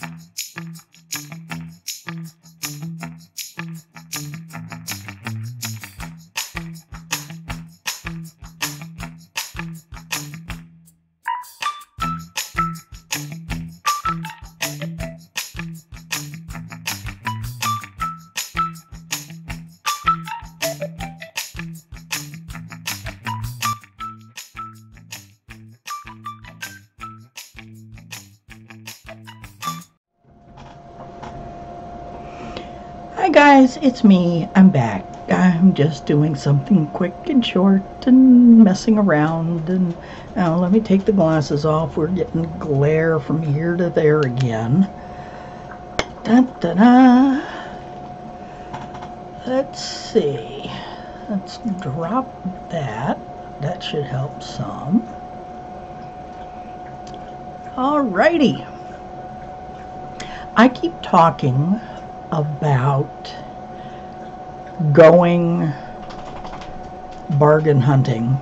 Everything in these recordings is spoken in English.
Hi guys, it's me. I'm back. I'm just doing something quick and short and messing around and now let me take the glasses off. We're getting glare from here to there again. Da, da, da. Let's see. Let's drop that. That should help some. Alrighty. I keep talking about going bargain hunting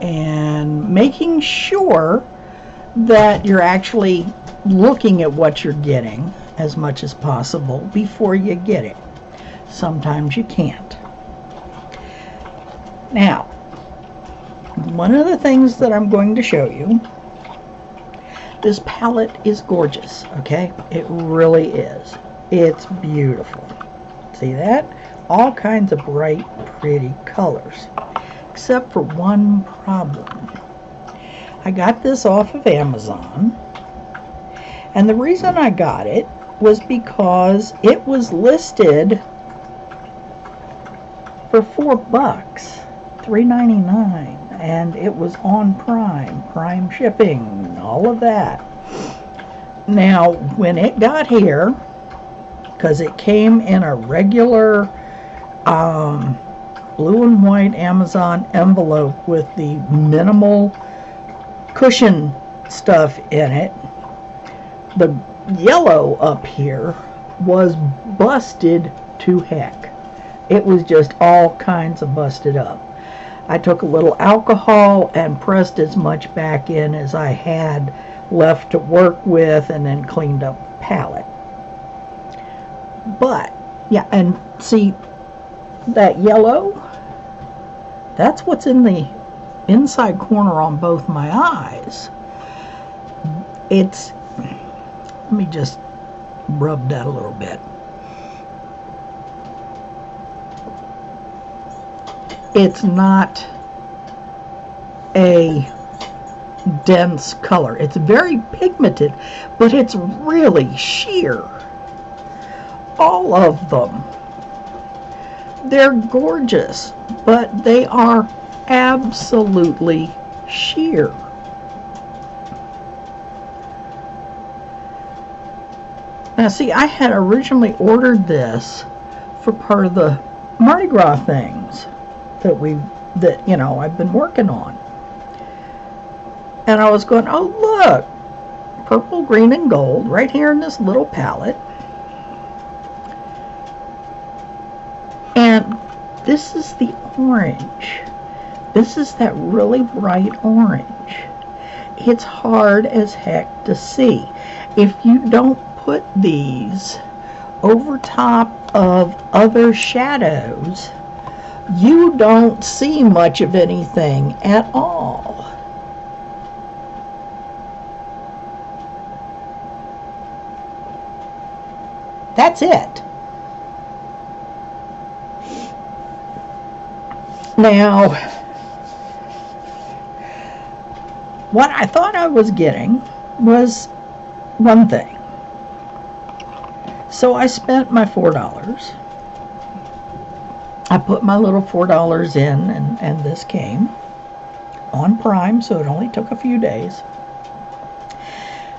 and making sure that you're actually looking at what you're getting as much as possible before you get it. Sometimes you can't. Now, one of the things that I'm going to show you, this palette is gorgeous, okay? It really is. It's beautiful. See that? All kinds of bright, pretty colors. Except for one problem. I got this off of Amazon. And the reason I got it was because it was listed for four bucks, three ninety nine, and it was on Prime, Prime shipping, all of that. Now, when it got here, because it came in a regular um, blue and white Amazon envelope with the minimal cushion stuff in it. The yellow up here was busted to heck. It was just all kinds of busted up. I took a little alcohol and pressed as much back in as I had left to work with and then cleaned up the palette. But, yeah, and see that yellow? That's what's in the inside corner on both my eyes. It's, let me just rub that a little bit. It's not a dense color. It's very pigmented, but it's really sheer all of them. They're gorgeous, but they are absolutely sheer. Now see, I had originally ordered this for part of the Mardi Gras things that we, that, you know, I've been working on. And I was going, oh look, purple, green, and gold right here in this little palette. And this is the orange. This is that really bright orange. It's hard as heck to see. If you don't put these over top of other shadows, you don't see much of anything at all. That's it. Now, what I thought I was getting was one thing. So I spent my $4. I put my little $4 in, and, and this came on Prime, so it only took a few days.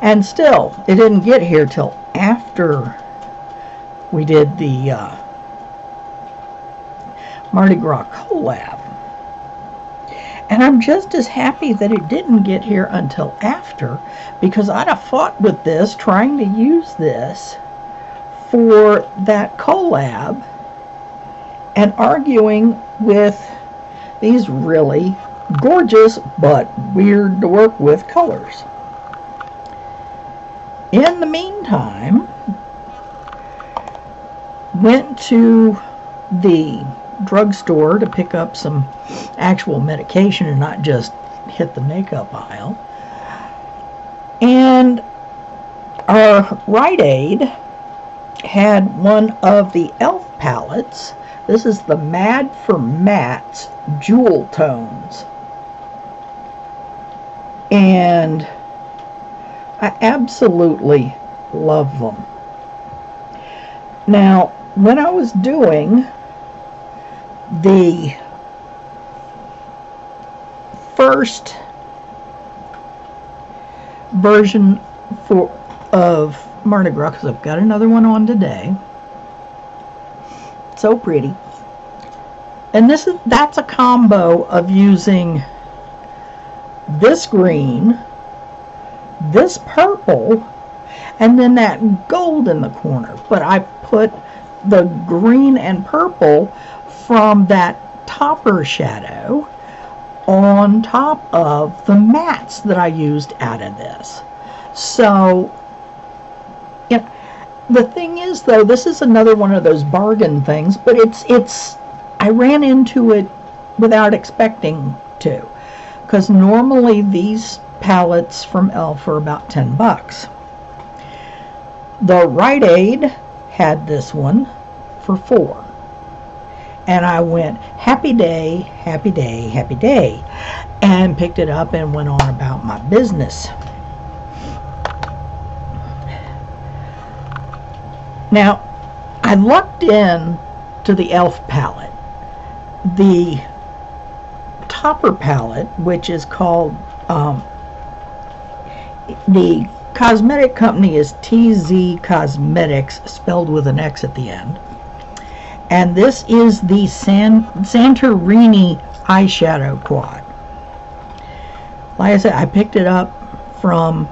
And still, it didn't get here till after we did the uh, Mardi Gras collab. And I'm just as happy that it didn't get here until after because I'd have fought with this, trying to use this for that collab and arguing with these really gorgeous but weird to work with colors. in the meantime, went to the drugstore to pick up some actual medication and not just hit the makeup aisle. And our Rite Aid had one of the e.l.f. palettes. This is the Mad for Mattes Jewel Tones. And I absolutely love them. Now, when I was doing the first version for of Mardi Gras because I've got another one on today. So pretty. And this is that's a combo of using this green, this purple, and then that gold in the corner. But I put the green and purple from that topper shadow on top of the mattes that I used out of this. So, yeah, the thing is though, this is another one of those bargain things, but it's, it's, I ran into it without expecting to. Because normally these palettes from e.l.f. are about 10 bucks. The Rite Aid had this one for four. And I went, happy day, happy day, happy day, and picked it up and went on about my business. Now, I lucked in to the e.l.f. palette. The topper palette, which is called, um, the cosmetic company is TZ Cosmetics, spelled with an X at the end and this is the San Santorini eyeshadow quad. Like I said, I picked it up from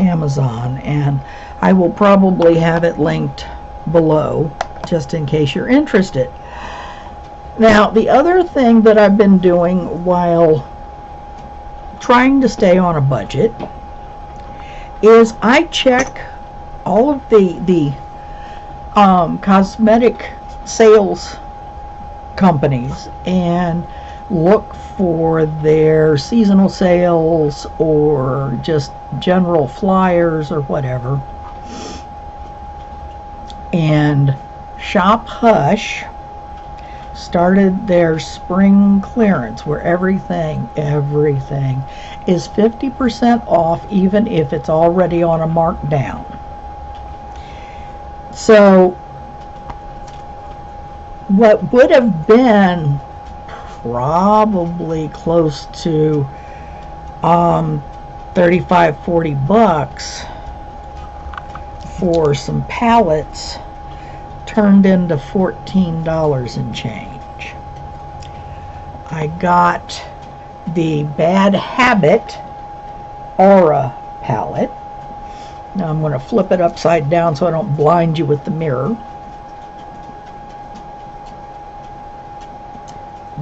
Amazon and I will probably have it linked below just in case you're interested. Now, the other thing that I've been doing while trying to stay on a budget is I check all of the the um, cosmetic sales companies and look for their seasonal sales or just general flyers or whatever. And Shop Hush started their spring clearance where everything, everything is 50% off even if it's already on a markdown. So what would have been probably close to um, 35 40 bucks for some palettes turned into $14 and change. I got the Bad Habit Aura palette. Now I'm going to flip it upside down so I don't blind you with the mirror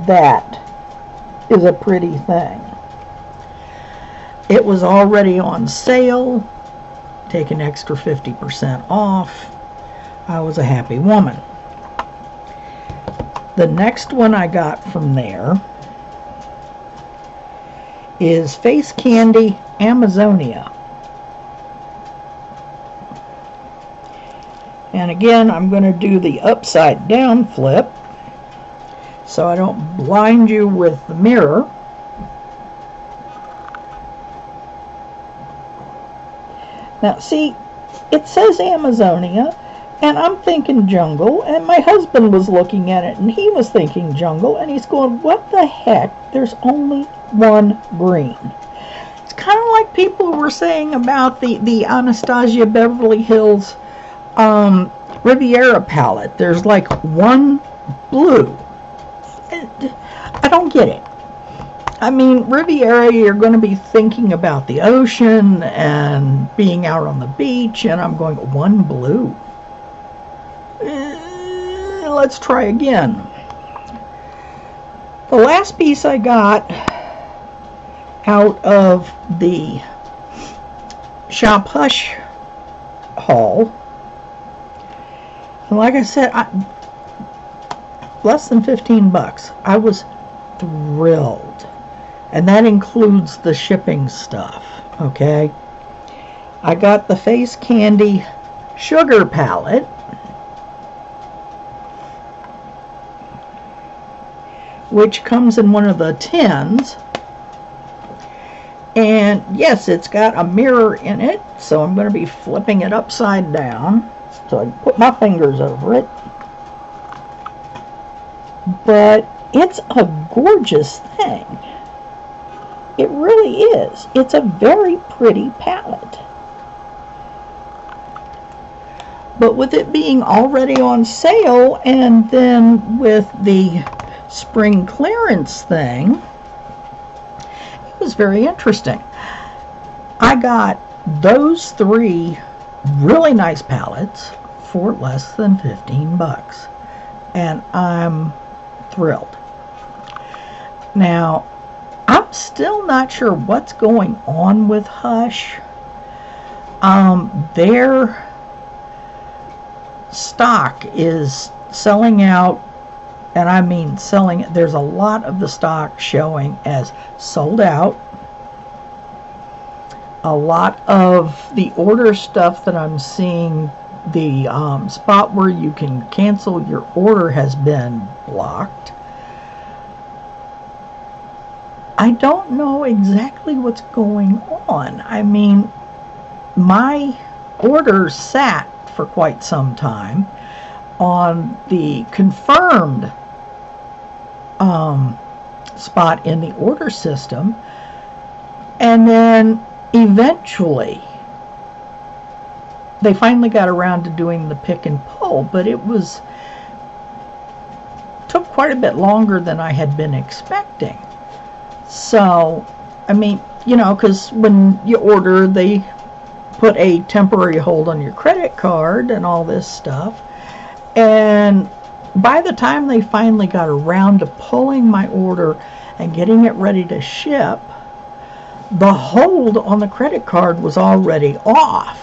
that is a pretty thing. It was already on sale, take an extra 50% off. I was a happy woman. The next one I got from there is Face Candy Amazonia. And again, I'm going to do the upside down flip so I don't blind you with the mirror. Now see, it says Amazonia, and I'm thinking jungle, and my husband was looking at it, and he was thinking jungle, and he's going, what the heck? There's only one green. It's kind of like people were saying about the, the Anastasia Beverly Hills um, Riviera palette. There's like one blue. I don't get it. I mean, Riviera, you're going to be thinking about the ocean and being out on the beach, and I'm going, one blue. Uh, let's try again. The last piece I got out of the Shop Hush like I said, I, less than 15 bucks. I was thrilled. And that includes the shipping stuff, okay? I got the Face Candy Sugar Palette. Which comes in one of the tins. And yes, it's got a mirror in it, so I'm going to be flipping it upside down so I put my fingers over it. But it's a gorgeous thing. It really is. It's a very pretty palette. But with it being already on sale and then with the spring clearance thing, it was very interesting. I got those three really nice palettes for less than 15 bucks. And I'm thrilled. Now, I'm still not sure what's going on with Hush. Um, their stock is selling out and I mean selling. There's a lot of the stock showing as sold out. A lot of the order stuff that I'm seeing, the um, spot where you can cancel your order has been blocked. I don't know exactly what's going on. I mean, my order sat for quite some time on the confirmed um, spot in the order system. And then eventually, they finally got around to doing the pick and pull, but it was quite a bit longer than I had been expecting. So, I mean, you know, because when you order, they put a temporary hold on your credit card and all this stuff. And by the time they finally got around to pulling my order and getting it ready to ship, the hold on the credit card was already off.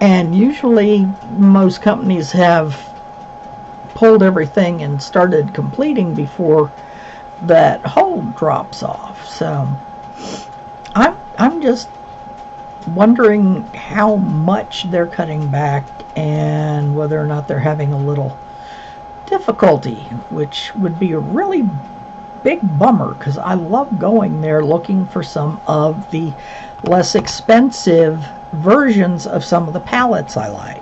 And usually most companies have pulled everything and started completing before that hold drops off. So I'm I'm just wondering how much they're cutting back and whether or not they're having a little difficulty, which would be a really big bummer because I love going there looking for some of the less expensive versions of some of the palettes I like.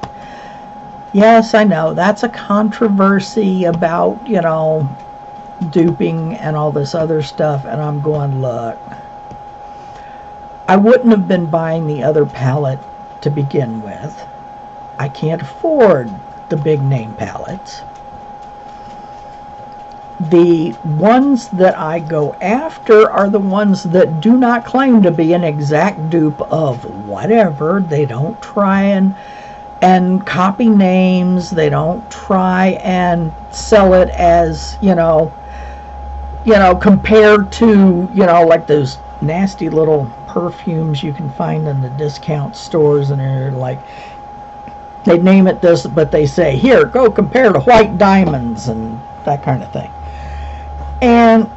Yes, I know that's a controversy about, you know, duping and all this other stuff, and I'm going, look, I wouldn't have been buying the other palette to begin with. I can't afford the big name palettes the ones that I go after are the ones that do not claim to be an exact dupe of whatever. They don't try and and copy names. They don't try and sell it as, you know, you know, compared to, you know, like those nasty little perfumes you can find in the discount stores and they're like they name it this but they say here go compare to white diamonds and that kind of thing and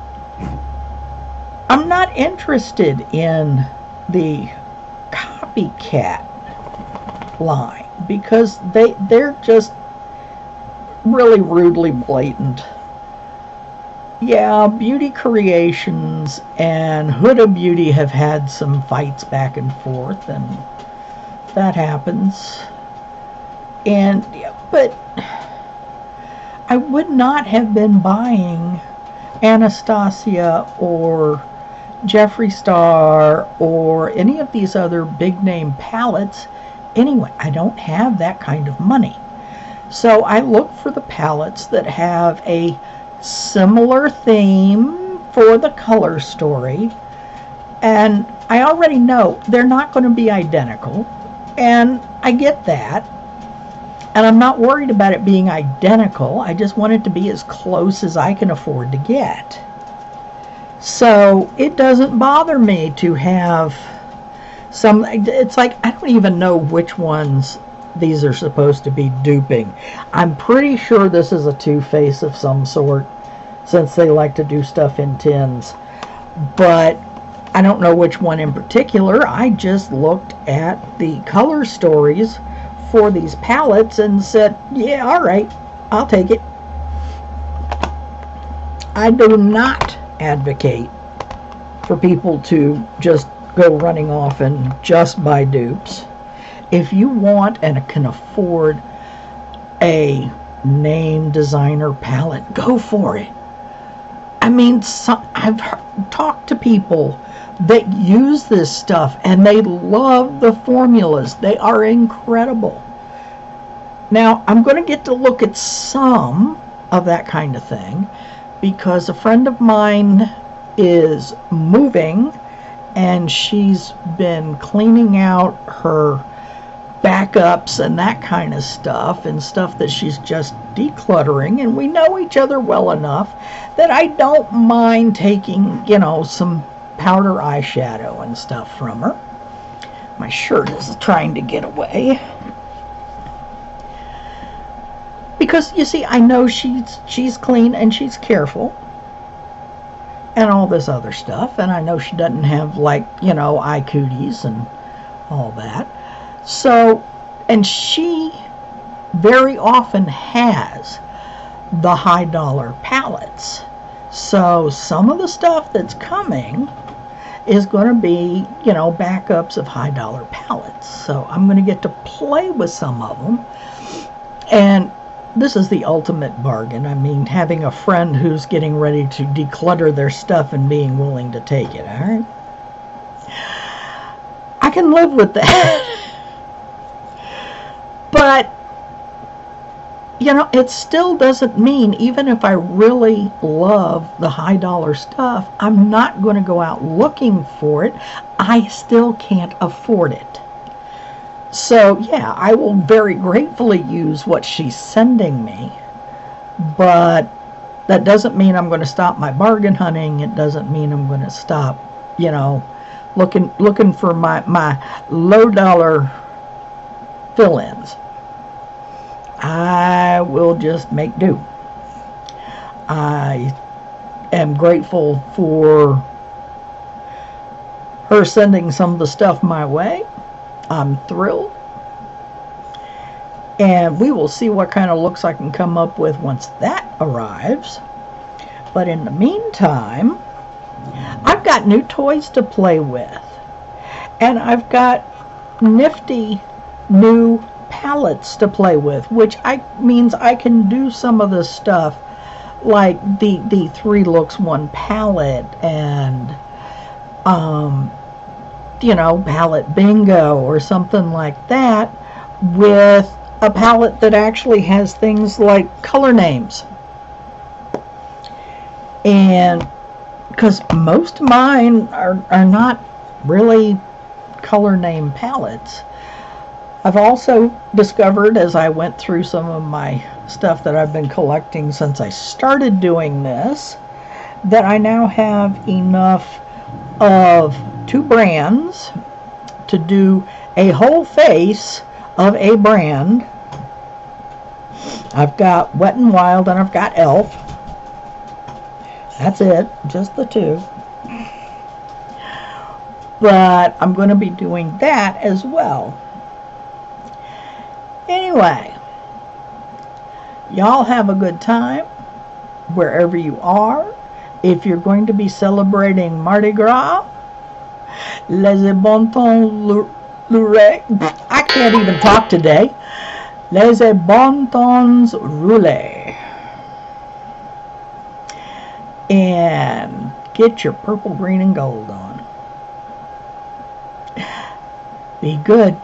I'm not interested in the copycat line because they they're just really rudely blatant. Yeah, Beauty Creations and Huda Beauty have had some fights back and forth, and that happens. And but I would not have been buying Anastasia or Jeffree Star or any of these other big name palettes. Anyway, I don't have that kind of money. So I look for the palettes that have a similar theme for the color story. And I already know they're not going to be identical. And I get that. And I'm not worried about it being identical. I just want it to be as close as I can afford to get. So it doesn't bother me to have some, it's like I don't even know which ones these are supposed to be duping. I'm pretty sure this is a Too Faced of some sort, since they like to do stuff in tins. But I don't know which one in particular. I just looked at the color stories for these palettes and said, yeah, all right, I'll take it. I do not advocate for people to just go running off and just buy dupes. If you want and can afford a name designer palette, go for it. I mean, some, I've talked to people that use this stuff and they love the formulas. They are incredible. Now, I'm going to get to look at some of that kind of thing because a friend of mine is moving and she's been cleaning out her backups and that kind of stuff and stuff that she's just decluttering and we know each other well enough that I don't mind taking, you know, some powder eyeshadow and stuff from her. My shirt is trying to get away. Because you see, I know she's she's clean and she's careful and all this other stuff. And I know she doesn't have like, you know, eye cooties and all that. So, and she very often has the high dollar palettes. So some of the stuff that's coming is going to be, you know, backups of high dollar palettes. So I'm going to get to play with some of them. And this is the ultimate bargain. I mean, having a friend who's getting ready to declutter their stuff and being willing to take it, all right? I can live with that. but, you know, it still doesn't mean, even if I really love the high dollar stuff, I'm not going to go out looking for it. I still can't afford it. So, yeah, I will very gratefully use what she's sending me, but that doesn't mean I'm going to stop my bargain hunting. It doesn't mean I'm going to stop, you know, looking looking for my my low dollar fill-ins. I will just make do. I am grateful for her sending some of the stuff my way. I'm thrilled. And we will see what kind of looks I can come up with once that arrives. But in the meantime, I've got new toys to play with. And I've got nifty new palettes to play with, which I means I can do some of this stuff like the the three looks one palette and um you know, palette bingo or something like that with a palette that actually has things like color names. And because most of mine are, are not really color name palettes. I've also discovered as I went through some of my stuff that I've been collecting since I started doing this that I now have enough of two brands to do a whole face of a brand. I've got Wet and Wild and I've got Elf. That's it, just the two. But I'm going to be doing that as well. Anyway, y'all have a good time wherever you are. If you're going to be celebrating Mardi Gras, Les bon temps. I can't even talk today. Les bon temps. And get your purple, green, and gold on. Be good.